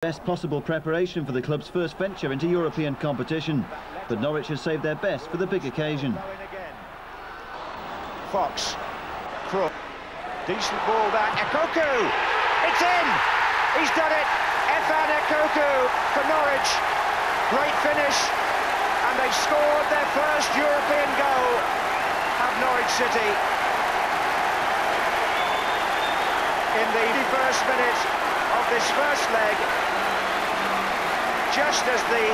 Best possible preparation for the club's first venture into European competition, but Norwich has saved their best for the big occasion. Fox, Crook, decent ball back, Ekoku, it's in! He's done it! Efan Ekoku for Norwich, great finish, and they've scored their first European goal, have Norwich City. In the first minute of this first leg, just as the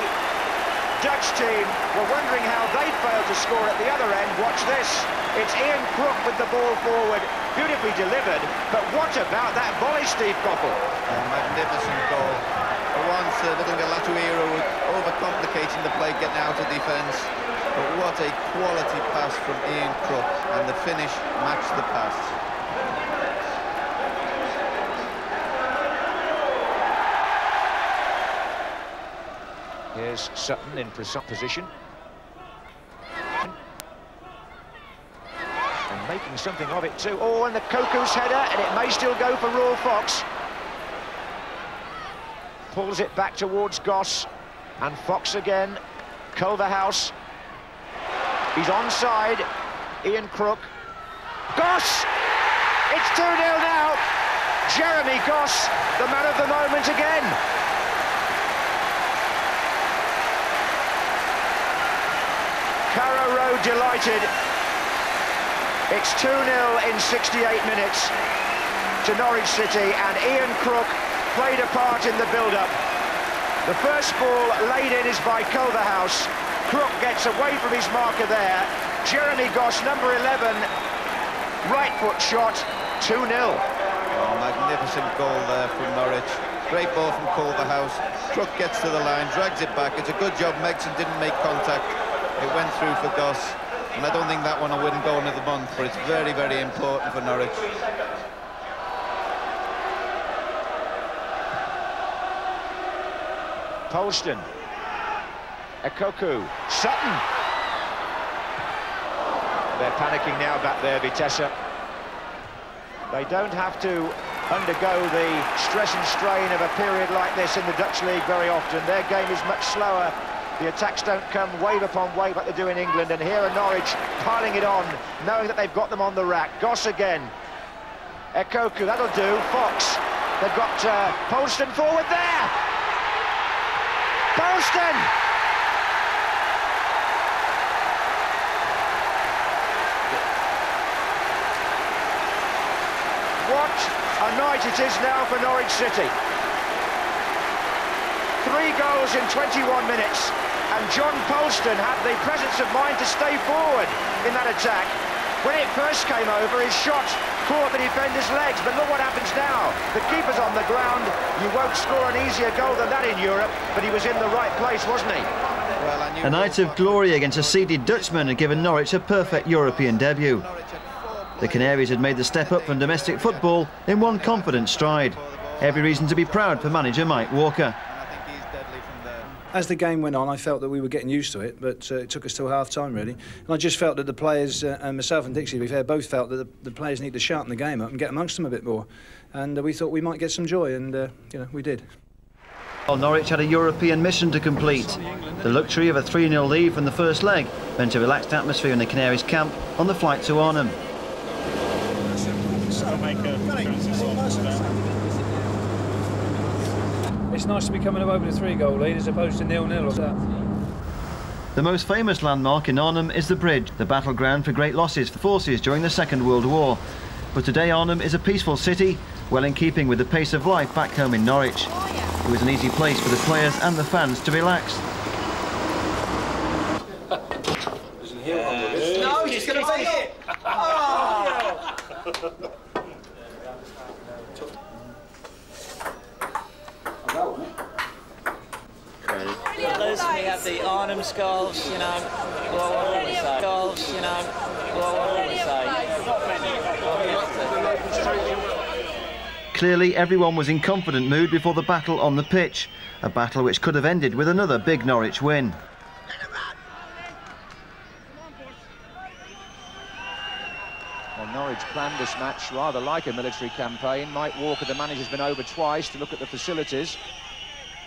Dutch team were wondering how they failed to score at the other end, watch this. It's Ian Crook with the ball forward, beautifully delivered, but what about that volley, Steve Coppell? A magnificent goal. For once, uh, little Galatuiro overcomplicating the play, getting out of defence. But what a quality pass from Ian Crook, and the finish matched the pass. Sutton in position. And making something of it too. Oh, and the Koku's header, and it may still go for Ruel Fox. Pulls it back towards Goss. And Fox again. Culverhouse. He's onside. Ian Crook. Goss! It's 2-0 now. Jeremy Goss, the man of the moment again. Road delighted. It's 2-0 in 68 minutes to Norwich City, and Ian Crook played a part in the build-up. The first ball laid in is by Culverhouse. Crook gets away from his marker there. Jeremy Goss, number 11, right foot shot, 2-0. Oh, magnificent goal there from Norwich. Great ball from Culverhouse. Crook gets to the line, drags it back. It's a good job Megson didn't make contact. It went through for Goss, and I don't think that one will win goal of the month, but it's very, very important for Norwich. Polston. Ekoku. Sutton. They're panicking now back there, Vitesse. They don't have to undergo the stress and strain of a period like this in the Dutch League very often. Their game is much slower the attacks don't come wave upon wave like they do in England, and here are Norwich piling it on, knowing that they've got them on the rack. Goss again. Ekoku, that'll do. Fox. They've got uh, Polston forward there. Polston! What a night it is now for Norwich City. Three goals in 21 minutes and John Polston had the presence of mind to stay forward in that attack. When it first came over, his shot caught the defender's legs, but look what happens now. The keeper's on the ground. You won't score an easier goal than that in Europe, but he was in the right place, wasn't he? Well, a night of glory against a seeded Dutchman had given Norwich a perfect European debut. The Canaries had made the step up from domestic football in one confident stride. Every reason to be proud for manager Mike Walker as the game went on, I felt that we were getting used to it, but uh, it took us till half time, really. And I just felt that the players, uh, and myself and Dixie, to be fair, both felt that the, the, players need to sharpen the game up and get amongst them a bit more. And uh, we thought we might get some joy, and uh, you know, we did. Well, Norwich had a European mission to complete. The luxury of a 3-0 lead from the first leg meant a relaxed atmosphere in the Canaries camp on the flight to Arnhem. It's nice to be coming away with a three-goal lead as opposed to nil-nil or that. The most famous landmark in Arnhem is the bridge, the battleground for great losses for forces during the Second World War. But today Arnhem is a peaceful city, well in keeping with the pace of life back home in Norwich. It was an easy place for the players and the fans to relax. no, he's going to take it! Oh. we have the Arnhem skulls, you know, well, what do we say? Skulls, you know, well, what do we say? Clearly, everyone was in confident mood before the battle on the pitch, a battle which could have ended with another big Norwich win. Well, Norwich planned this match rather like a military campaign. Mike Walker, the manager, has been over twice to look at the facilities.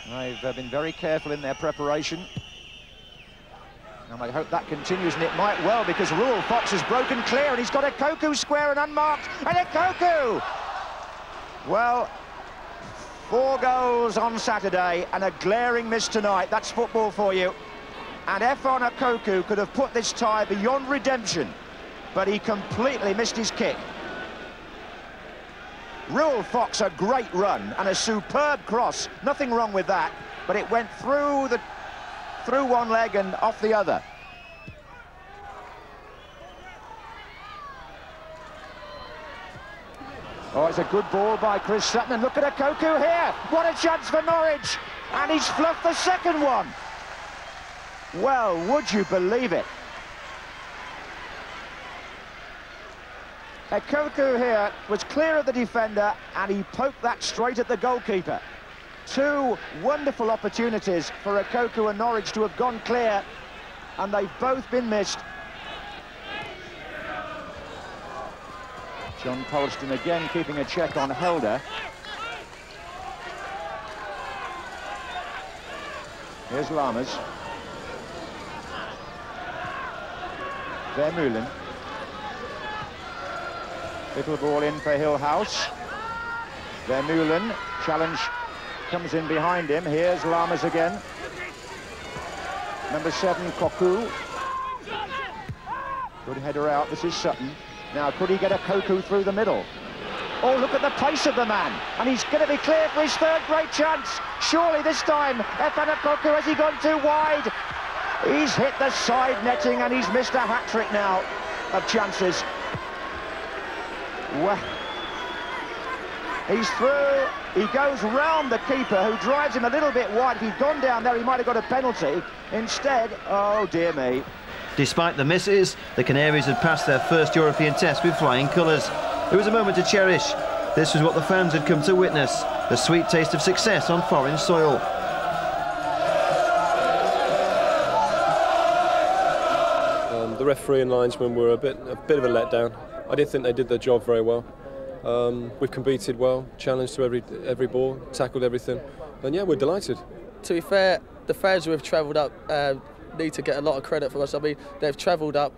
They've uh, been very careful in their preparation. And I hope that continues, and it might well, because Ruel Fox has broken clear, and he's got Ekoku square and unmarked, and Ekoku! Well, four goals on Saturday, and a glaring miss tonight. That's football for you. And Efan Ekoku could have put this tie beyond redemption, but he completely missed his kick. Ruel Fox, a great run and a superb cross. Nothing wrong with that, but it went through the through one leg and off the other. Oh, it's a good ball by Chris Sutton. And look at Ekoku here. What a chance for Norwich. And he's fluffed the second one. Well, would you believe it? Ekoku here was clear of the defender and he poked that straight at the goalkeeper. Two wonderful opportunities for Ekoku and Norwich to have gone clear and they've both been missed. John Polston again keeping a check on Helder. Here's Lammers. Vermeulen. Little ball in for Hillhouse. Vermeulen, challenge comes in behind him. Here's Lammers again. Number seven, Koku. Good header out. This is Sutton. Now, could he get Ekoku through the middle? Oh, look at the pace of the man. And he's going to be clear for his third great chance. Surely this time, Efan Ekoku, has he gone too wide? He's hit the side netting and he's missed a hat-trick now of chances. Well, he's through. He goes round the keeper, who drives him a little bit wide. If he'd gone down there, he might have got a penalty. Instead, oh, dear me. Despite the misses, the Canaries had passed their first European test with flying colours. It was a moment to cherish. This was what the fans had come to witness, the sweet taste of success on foreign soil. Um, the referee and linesman were a bit, a bit of a letdown. I didn't think they did their job very well. Um, we've competed well, challenged to every every ball, tackled everything, and yeah, we're delighted. To be fair, the fans who have travelled up uh, need to get a lot of credit for us. I mean, they've travelled up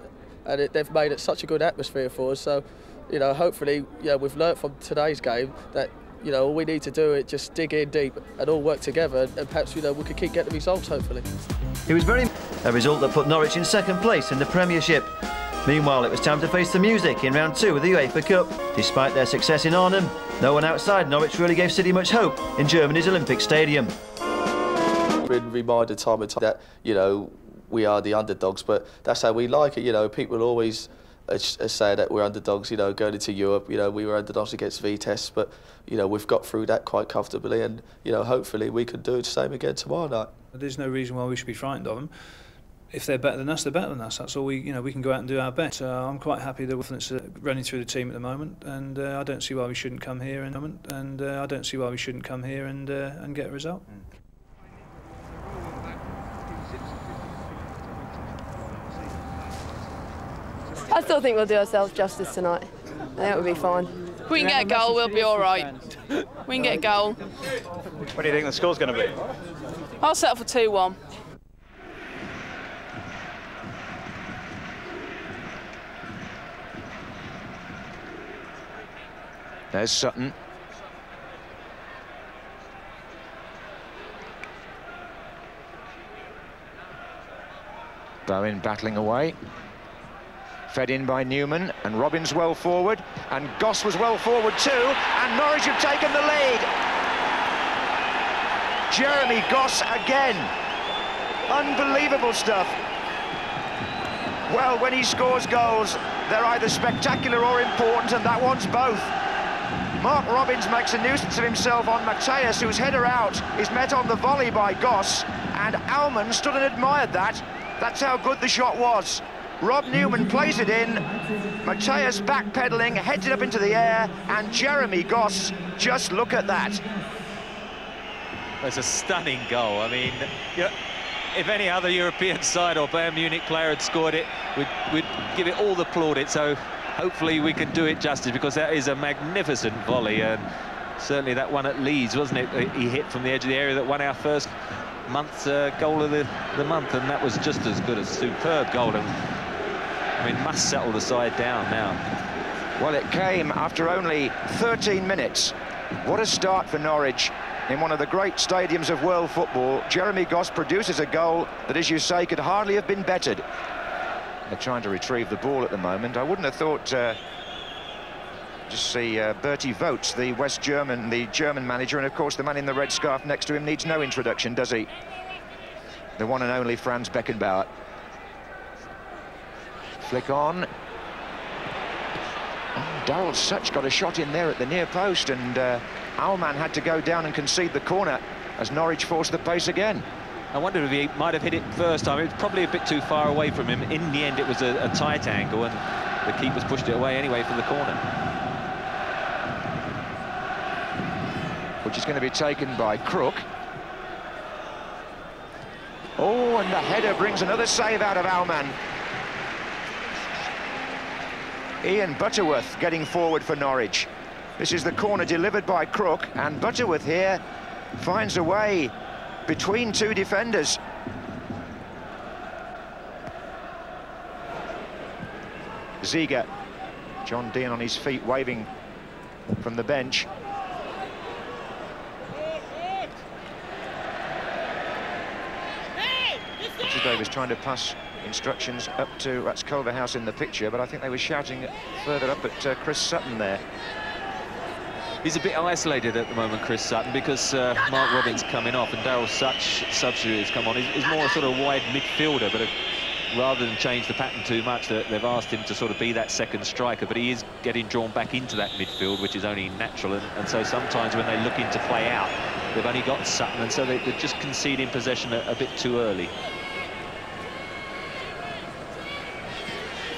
and it, they've made it such a good atmosphere for us. So, you know, hopefully, yeah, we've learnt from today's game that you know all we need to do is just dig in deep and all work together, and perhaps you know we could keep getting results. Hopefully. It was very a result that put Norwich in second place in the Premiership. Meanwhile, it was time to face the music in round two of the UEFA Cup. Despite their success in Arnhem, no one outside Norwich really gave City much hope in Germany's Olympic Stadium. Been reminded time and time that you know we are the underdogs, but that's how we like it. You know, people always uh, say that we're underdogs. You know, going into Europe, you know, we were underdogs against Vitesse, but you know we've got through that quite comfortably, and you know hopefully we can do the same again tomorrow night. There's no reason why we should be frightened of them. If they're better than us, they're better than us. That's all we, you know, we can go out and do our best. Uh, I'm quite happy that confidence uh, running through the team at the moment, and uh, I don't see why we shouldn't come here and and uh, I don't see why we shouldn't come here and uh, and get a result. Mm. I still think we'll do ourselves justice tonight. I think it'll be fine. If we can get a goal, we'll be all right. We can get a goal. What do you think the score's going to be? I'll settle for 2-1. There's Sutton. Bowen battling away. Fed in by Newman, and Robins well forward, and Goss was well forward too, and Norwich have taken the lead. Jeremy Goss again. Unbelievable stuff. Well, when he scores goals, they're either spectacular or important, and that one's both. Mark Robins makes a nuisance of himself on Matthäus, whose header out is met on the volley by Goss, and Aumann stood and admired that. That's how good the shot was. Rob Newman plays it in. Matthäus backpedaling, heads it up into the air, and Jeremy Goss, just look at that. That's a stunning goal. I mean, you know, if any other European side or Bayern Munich player had scored it, we'd, we'd give it all the plaudit. So hopefully we can do it justice because that is a magnificent volley and certainly that one at Leeds, wasn't it? He hit from the edge of the area that won our first month's uh, goal of the, the month, and that was just as good as superb goal. And, I mean, must settle the side down now. Well, it came after only 13 minutes. What a start for Norwich in one of the great stadiums of world football. Jeremy Goss produces a goal that, as you say, could hardly have been bettered. They're trying to retrieve the ball at the moment. I wouldn't have thought... Uh, just see uh, Bertie Vogts, the West German, the German manager, and of course the man in the red scarf next to him needs no introduction, does he? The one and only Franz Beckenbauer. Flick on. Oh, Daryl Sutch got a shot in there at the near post, and uh, Aumann had to go down and concede the corner as Norwich forced the pace again. I wonder if he might have hit it first time. It was probably a bit too far away from him. In the end, it was a, a tight angle, and the keeper's pushed it away anyway for the corner. which is going to be taken by Crook. Oh, and the header brings another save out of Aumann. Ian Butterworth getting forward for Norwich. This is the corner delivered by Crook, and Butterworth here finds a way between two defenders. Ziege, John Deehan on his feet waving from the bench. Davis trying to pass instructions up to, that's Culverhouse in the picture, but I think they were shouting further up at uh, Chris Sutton there. He's a bit isolated at the moment, Chris Sutton, because uh, Mark Robins coming off and Daryl Sutch substitute has come on. He's, he's, more a sort of wide midfielder, but a, rather than change the pattern too much, they've asked him to sort of be that second striker, but he is getting drawn back into that midfield, which is only natural, and, and so sometimes when they're looking to play out, they've only got Sutton, and so they, are just conceding possession a, a bit too early.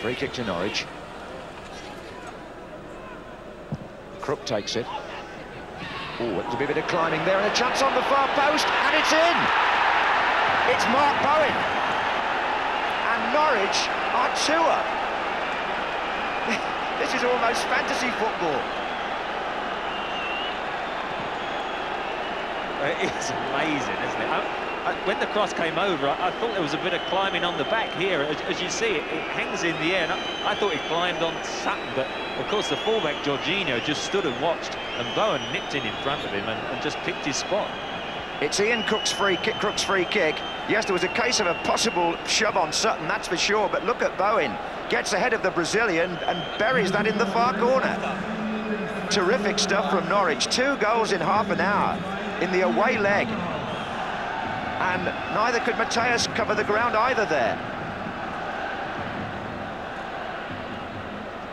Free kick to Norwich. Crook takes it. Oh, there's a bit of climbing there and a chance on the far post, and it's in! It's Mark Bowen. And Norwich are two up. this is almost fantasy football. It's amazing, isn't it? I, when the cross came over, I, I, thought there was a bit of climbing on the back here. As, as you see, it, it, hangs in the air. I, I, thought he climbed on Sutton, but of course the fullback, Jorginho, just stood and watched, and Bowen nipped in in front of him and, and just picked his spot. It's Ian Crook's free kick. Crook's free kick. Yes, there was a case of a possible shove on Sutton, that's for sure. But look at Bowen. Gets ahead of the Brazilian and buries that in the far corner. Terrific stuff from Norwich. Two goals in half an hour in the away leg and neither could Matthäus cover the ground either there.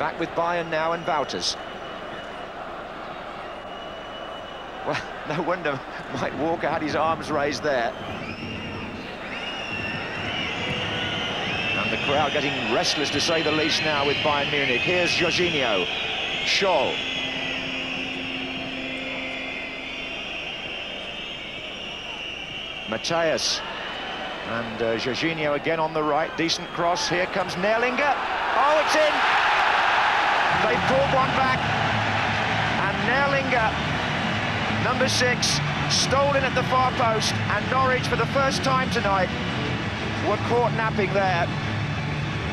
Back with Bayern now and Wouters. Well, no wonder Mike Walker had his arms raised there. And the crowd getting restless to say the least now with Bayern Munich. Here's Jorginho. Scholl Matthäus. And uh, Jorginho again on the right, decent cross. Here comes Nerlinger. Oh, it's in! They pulled one back. And Nerlinger, number six, stolen at the far post. And Norwich, for the first time tonight, were caught napping there.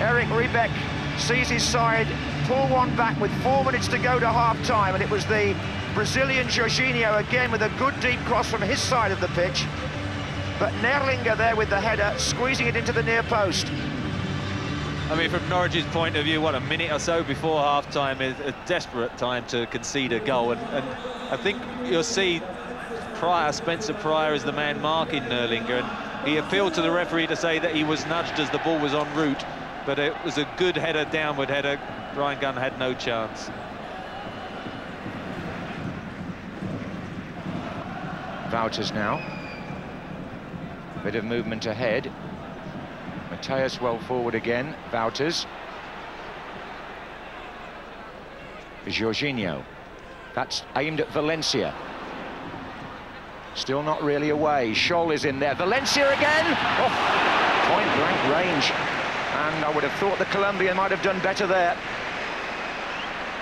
Erich Ribbeck sees his side, pull one back with four minutes to go to half-time, and it was the Brazilian Jorginho again with a good deep cross from his side of the pitch but Nerlinger there with the header, squeezing it into the near post. I mean, from Norwich's point of view, what, a minute or so before half-time is a desperate time to concede a goal. And, and I think you'll see Prior, Spencer Prior is the man marking Nerlinger, and he appealed to the referee to say that he was nudged as the ball was en route, but it was a good header, downward header. Bryan Gunn had no chance. Wouters now. Bit of movement ahead. Matthäus well forward again. Wouters. Jorginho. That's aimed at Valencia. Still not really away. Scholl is in there. Valencia again! Oh, point blank range. And I would have thought the Colombian might have done better there.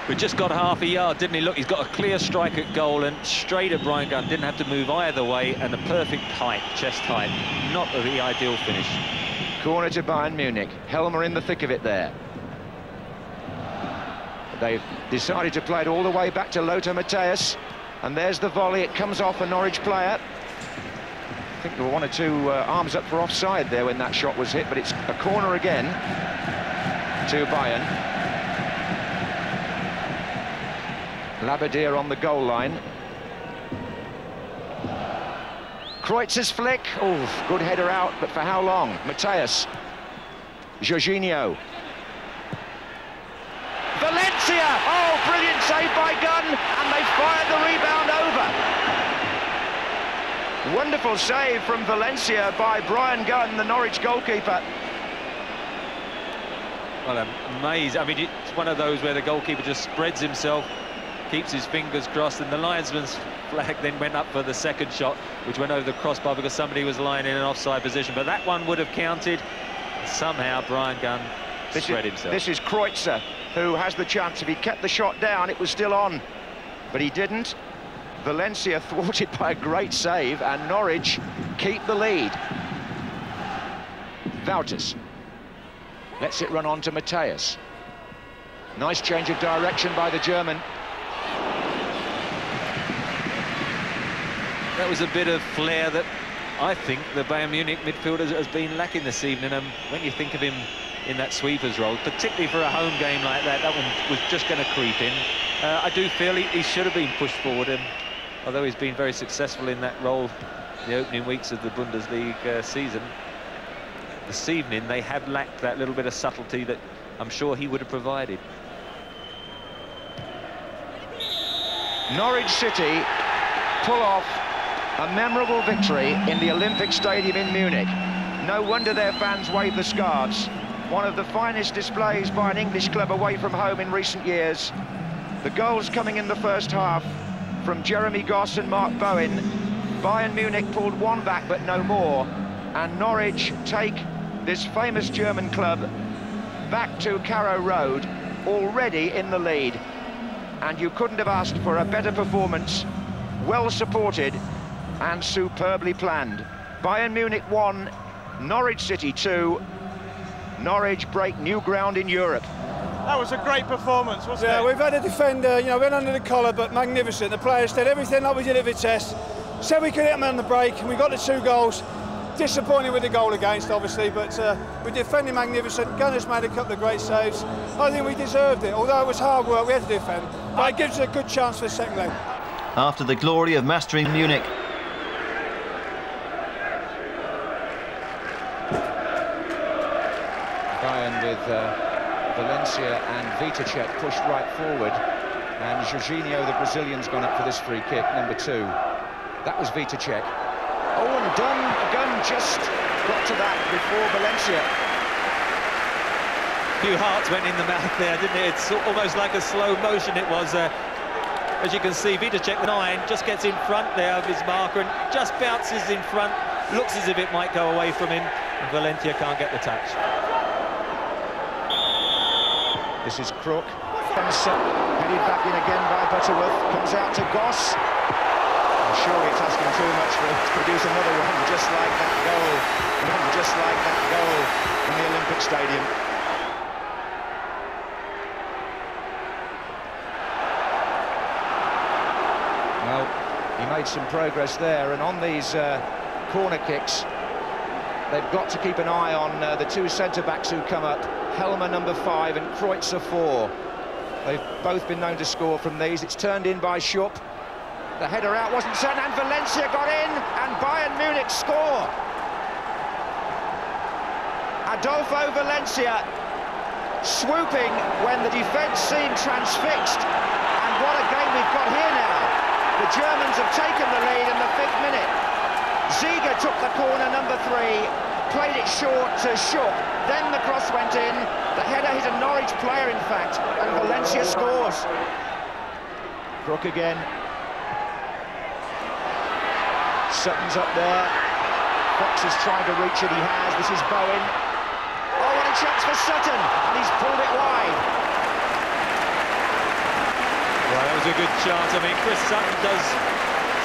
But just got half a yard, didn't he? Look, he's got a clear strike at goal and straight at Bryan Gunn. Didn't have to move either way and a perfect height, chest height. Not the ideal finish. Corner to Bayern Munich. Helmer in the thick of it there. They've decided to play it all the way back to Lothar Matthäus. And there's the volley. It comes off a Norwich player. I think there were one or two uh, arms up for offside there when that shot was hit, but it's a corner again to Bayern. Labbadia on the goal line. Kreuzer's flick. Oh, good header out, but for how long? Matthäus. Jorginho. Valencia! Oh, brilliant save by Gunn, and they fired the rebound over. Wonderful save from Valencia by Bryan Gunn, the Norwich goalkeeper. Well, amazing. I mean, it's one of those where the goalkeeper just spreads himself, keeps his fingers crossed, and the linesman's flag then went up for the second shot, which went over the crossbar because somebody was lying in an offside position. But that one would have counted. Somehow, Bryan Gunn this spread is, himself. This is Kreuzer, who has the chance. If he kept the shot down, it was still on. But he didn't. Valencia thwarted by a great save, and Norwich keep the lead. Wouters lets it run on to Matthäus. Nice change of direction by the German. That was a bit of flair that I think the Bayern Munich midfielder has been lacking this evening. And when you think of him in that sweeper's role, particularly for a home game like that, that one was just going to creep in. Uh, I do feel he, he, should have been pushed forward, and although he's been very successful in that role the opening weeks of the Bundesliga uh, season, this evening they have lacked that little bit of subtlety that I'm sure he would have provided. Norwich City pull off a memorable victory in the Olympic Stadium in Munich. No wonder their fans wave the scarves. One of the finest displays by an English club away from home in recent years. The goals coming in the first half from Jeremy Goss and Mark Bowen. Bayern Munich pulled one back, but no more. And Norwich take this famous German club back to Carrow Road, already in the lead. And you couldn't have asked for a better performance, well supported and superbly planned. Bayern Munich 1, Norwich City 2. Norwich break new ground in Europe. That was a great performance, wasn't yeah, it? Yeah, we've had a defender, you know, went under the collar, but magnificent. The players did everything like we did at Vitesse. Said we could hit them on the break, and we got the two goals. Disappointed with the goal against, obviously, but uh, we defended magnificent. Gunners made a couple of great saves. I think we deserved it. Although it was hard work, we had to defend. But it gives us a good chance for the second leg. After the glory of mastering Munich, uh, Valencia and Witeczek pushed right forward. And Jorginho, the Brazilian's gone up for this free kick, number two. That was Witeczek. Oh, and Dunn, Gunn just got to that before Valencia. Few hearts went in the mouth there, didn't it? It's almost like a slow motion it was. Uh, as you can see, Witeczek, the nine, just gets in front there of his marker and just bounces in front. Looks as if it might go away from him. And Valencia can't get the touch. This is Crook. Headed back in again by Butterworth. Comes out to Goss. I'm sure it's asking too much for him to produce another one just like that goal. Just like that goal in the Olympic Stadium. Well, he made some progress there, and on these uh, corner kicks, they've got to keep an eye on uh, the two centre-backs who come up, Helmer number five and Kreuzer four. They've both been known to score from these. It's turned in by Schupp. The header out wasn't certain, and Valencia got in, and Bayern Munich score. Adolfo Valencia swooping when the defence seemed transfixed. And what a game we've got here now. The Germans have taken the lead in the fifth minute. Ziege took the corner, number three, played it short to Schupp. Then the cross went in. The header hit a Norwich player, in fact, and Valencia scores. Crook again. Sutton's up there. Fox is trying to reach it, he has. This is Bowen. Oh, what a chance for Sutton, and he's pulled it wide. Well, that was a good chance. I mean, Chris Sutton does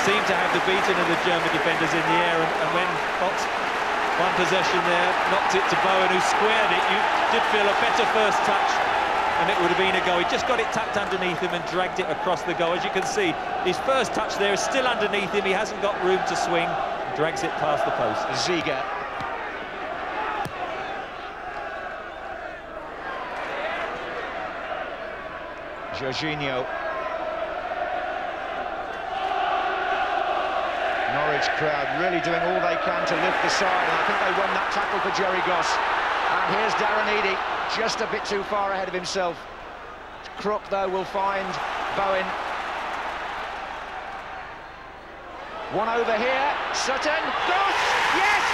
seem to have the beating of the German defenders in the air, and, and when Fox one possession there, knocked it to Bowen, who squared it, you did feel a better first touch, and it would have been a goal. He just got it tucked underneath him and dragged it across the goal. As you can see, his first touch there is still underneath him. He hasn't got room to swing, drags it past the post. Ziege. Jorginho. Crowd really doing all they can to lift the side, and I think they won that tackle for Jerry Goss. And here's Darren Eadie, just a bit too far ahead of himself. Crook, though, will find Bowen. One over here, Sutton, Goss, yes!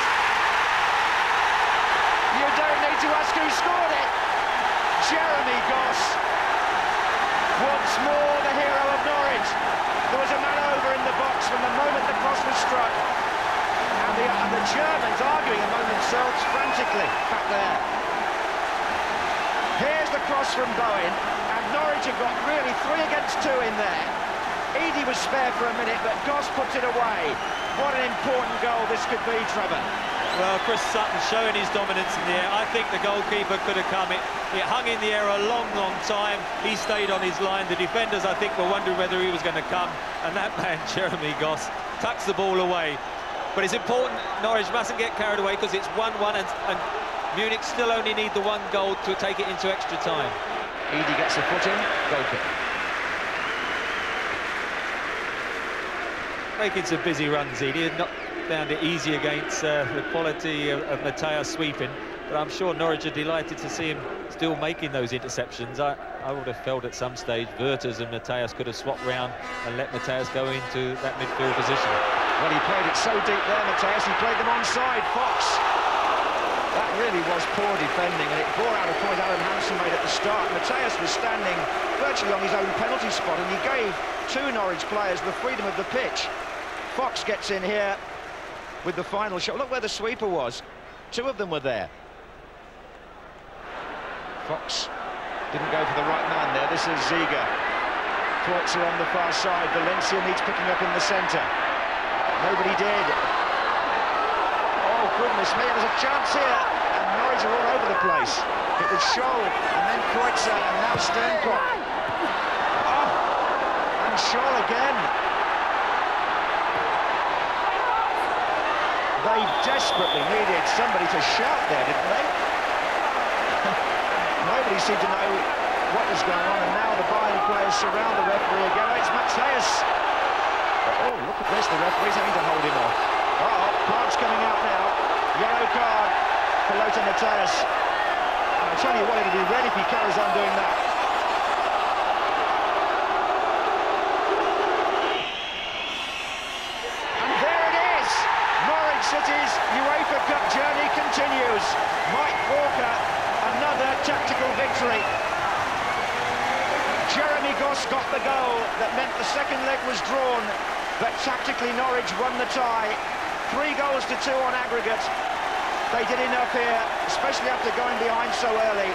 You don't need to ask who scored it. Jeremy Goss once more the hero of Norwich. There was a man over in the box from the moment the cross was struck. And the, and the Germans arguing among themselves frantically back there. Here's the cross from Bowen, and Norwich have got really three against two in there. Eadie was spare for a minute, but Goss puts it away. What an important goal this could be, Trevor. Well, Chris Sutton showing his dominance in the air. I think the goalkeeper could have come. It, it hung in the air a long, long time. He stayed on his line. The defenders, I think, were wondering whether he was going to come. And that man, Jeremy Goss, tucks the ball away. But it's important, Norwich mustn't get carried away because it's 1-1 and, and Munich still only need the one goal to take it into extra time. Eadie gets a foot in, goal kick. Making some busy runs, Eadie. Not found it easy against uh, the quality of, of sweeping. But I'm sure Norwich are delighted to see him still making those interceptions. I, I would have felt at some stage Wouters and Matthäus could have swapped round and let Matthäus go into that midfield position. Well, he played it so deep there, Matthäus. He played them onside. Fox. That really was poor defending, and it bore out a point Alan Hansen made at the start. Matthäus was standing virtually on his own penalty spot, and he gave two Norwich players the freedom of the pitch. Fox gets in here, with the final shot. Look where the sweeper was. Two of them were there. Fox didn't go for the right man there. This is Ziege. Kreuzer on the far side. Valencia needs picking up in the centre. Nobody did. Oh, goodness me, there's a chance here. And Norwich are all over the place. It was Scholl, and then Kreuzer, and now Sternkopf. Oh, and Scholl again. They desperately needed somebody to shout there, didn't they? Nobody seemed to know what was going on, and now the Bayern players surround the referee again. Oh, it's Matthäus. Oh, look at this, the referee's having to hold him off. Oh, card's coming out now. Yellow card for Lothar Matthäus. I'll tell you what, it'll be red if he carries on doing that. City's UEFA Cup journey continues. Mike Walker, another tactical victory. Jeremy Goss got the goal that meant the second leg was drawn, but tactically Norwich won the tie. Three goals to two on aggregate. They did enough here, especially after going behind so early.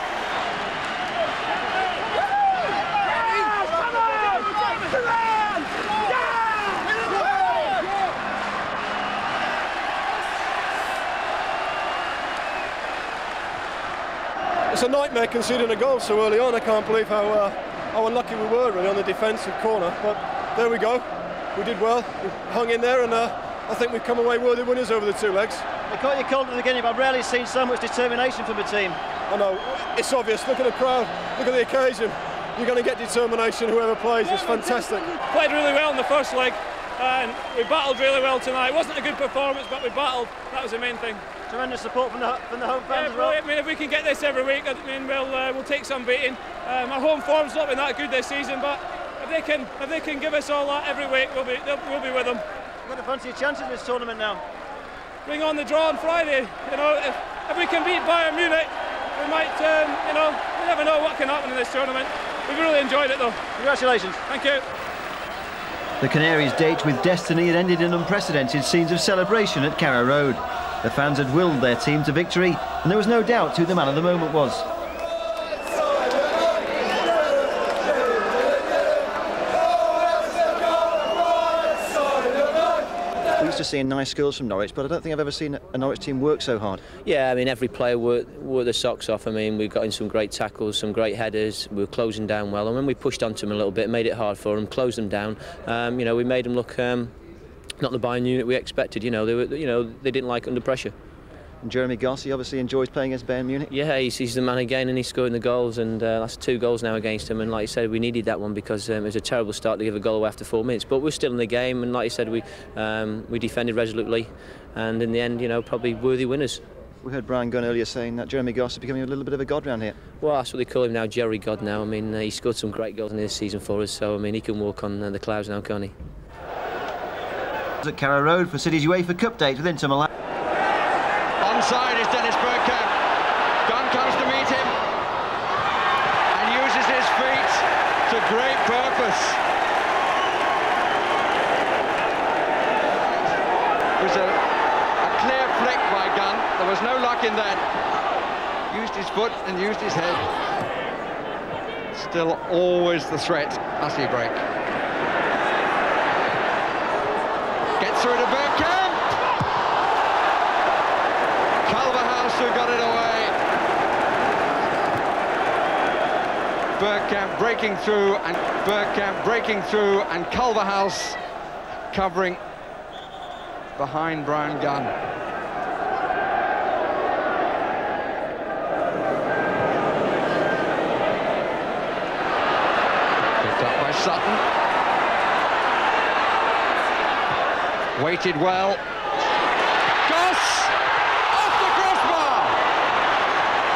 it's a nightmare conceding a goal so early on. I can't believe how uh, how unlucky we were really on the defensive corner. But there we go. We did well. We hung in there, and uh, I think we've come away worthy winners over the two legs. I caught you cold at the beginning, but I've rarely seen so much determination from the team. I know. It's obvious. Look at the crowd. Look at the occasion. You're going to get determination whoever plays. It's fantastic. Played really well in the first leg and we battled really well tonight. It wasn't a good performance, but we battled. That was the main thing. Tremendous support from the from the home fans yeah, as well. I mean, if we can get this every week, I mean, we'll uh, we'll take some beating. Um, our home form's not been that good this season, but if they can if they can give us all that every week, we'll be we'll be with them. What a fancy chances in this tournament now. Bring on the draw on Friday. You know, if, if we can beat Bayern Munich, we might. Um, you know, we never know what can happen in this tournament. We've really enjoyed it though. Congratulations. Thank you. The Canaries' date with destiny had ended in unprecedented scenes of celebration at Carrow Road. The fans had willed their team to victory, and there was no doubt who the man of the moment was. We used to seeing nice skills from Norwich, but I don't think I've ever seen a Norwich team work so hard. Yeah, I mean, every player worked, worked their socks off. I mean, we got in some great tackles, some great headers. We were closing down well, and when we pushed onto them a little bit, made it hard for them, closed them down. Um, you know, we made them look um, not the Bayern unit we expected. You know, they were, you know, they didn't like under pressure. And Jeremy Goss, he obviously enjoys playing against Bayern Munich. Yeah, he's, he's the man again, and he's scoring the goals, and uh, that's two goals now against him. And like you said, we needed that one because um, it was a terrible start to give a goal away after four minutes. But we're still in the game, and like you said, we um, we defended resolutely, and in the end, you know, probably worthy winners. We heard Bryan Gunn earlier saying that Jeremy Goss is becoming a little bit of a god round here. Well, that's what they call him now, Jerry God now. I mean, uh, he scored some great goals in this season for us, so I mean, he can walk on uh, the clouds now, can't he? At Carrow Road for City's UEFA Cup date with Inter Milan. Onside is Dennis Bergkamp. Gunn comes to meet him and uses his feet to great purpose. It was a, a clear flick by Gunn. There was no luck in that. Used his foot and used his head. Still always the threat. Must he break? Gets through to Bergkamp. Who got it away. Bergkamp breaking through and Bergkamp breaking through and Culverhouse covering behind Bryan Gunn. Picked up by Sutton. Waited well. Goss! Off the crossbar!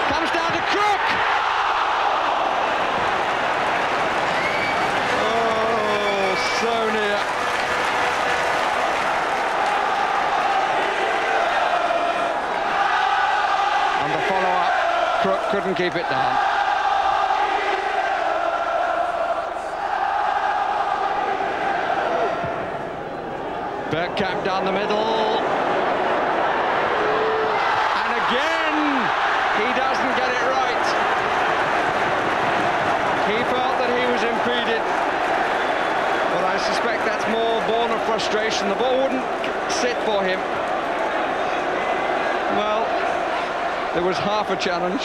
Comes down to Crook! Oh, so near. And the follow-up, Crook couldn't keep it down. Bergkamp down the middle. And again, he doesn't get it right. He felt that he was impeded. But I suspect that's more born of frustration. The ball wouldn't sit for him. Well, there was half a challenge.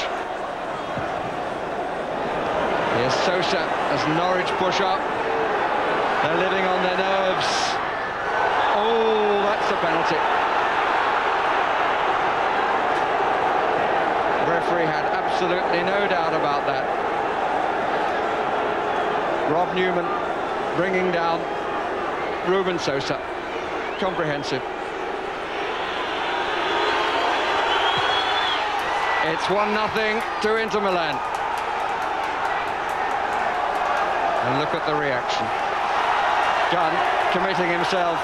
Here's Sosa as Norwich push up. They're living on their nerves. Penalty. Referee had absolutely no doubt about that. Rob Newman bringing down Ruben Sosa. Comprehensive. It's 1-0 to Inter Milan. And look at the reaction. Gunn committing himself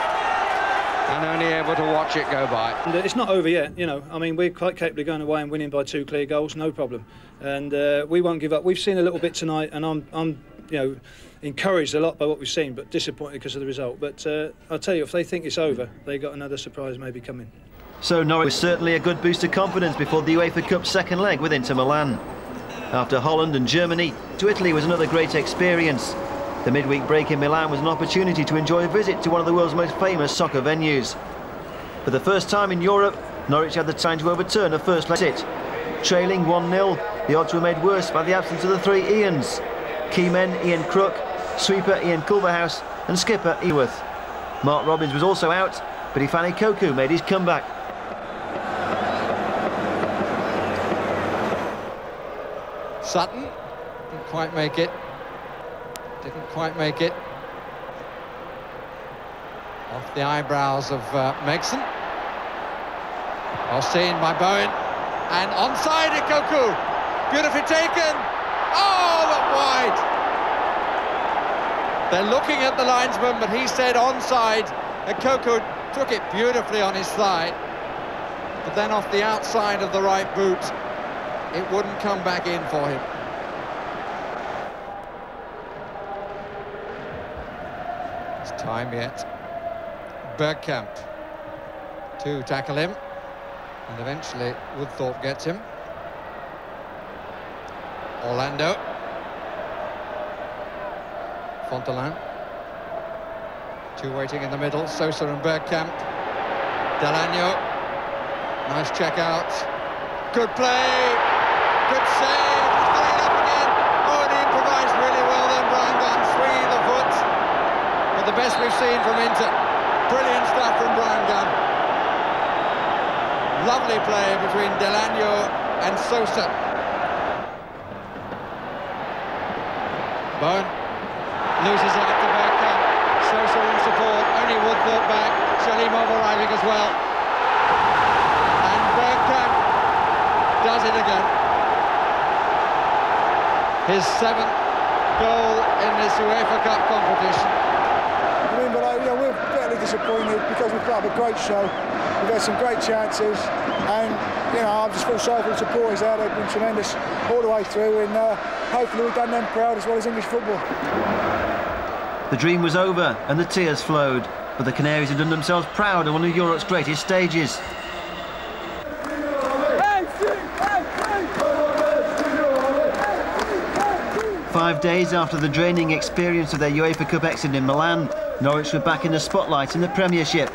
and only able to watch it go by. And it's not over yet, you know. I mean, we're quite capable of going away and winning by two clear goals, no problem. And uh, we won't give up. We've seen a little bit tonight, and I'm, I'm, you know, encouraged a lot by what we've seen, but disappointed because of the result. But uh, I'll tell you, if they think it's over, they got another surprise maybe coming. So Norwich was certainly a good boost of confidence before the UEFA Cup second leg with Inter Milan. After Holland and Germany, to Italy was another great experience. The midweek break in Milan was an opportunity to enjoy a visit to one of the world's most famous soccer venues. For the first time in Europe, Norwich had the time to overturn a first leg sit. Trailing 1-0, the odds were made worse by the absence of the three Ians. Key men Ian Crook, sweeper Ian Culverhouse and skipper Eworth. Mark Robins was also out, but Ifeanyi Koku made his comeback. Sutton didn't quite make it. Didn't quite make it. Off the eyebrows of uh, Megson. Well seen by Bowen. And onside at Koku. Beautifully taken. Oh, but wide. They're looking at the linesman, but he said onside. And Koku took it beautifully on his thigh. But then off the outside of the right boot, it wouldn't come back in for him. Time yet. Bergkamp to tackle him. And eventually Woodthorpe gets him. Orlando. Fontolan. Two waiting in the middle, Sosa and Bergkamp. Dell'Anno. Nice check out. Good play. Good save. He's got it up again. Oh, and he improvised really well then, Bryan Gunn. Swinging the foot. But best we've seen from Inter. Brilliant stuff from Bryan Gunn. Lovely play between Dell'Anno and Sosa. Bowen loses out to Bergkamp. Sosa in support. Only Woodthorpe back. Shalimov arriving as well. And Bergkamp does it again. His seventh goal in this UEFA Cup competition. I mean, but I, you know, we're bitterly disappointed because we put up a great show. We've had some great chances, and you know, I just feel sorry for the supporters there. They've been tremendous all the way through, and uh, hopefully we've done them proud as well as English football. The dream was over and the tears flowed, but the Canaries had done themselves proud on one of Europe's greatest stages. Five days after the draining experience of their UEFA Cup exit in Milan, Norwich were back in the spotlight in the Premiership.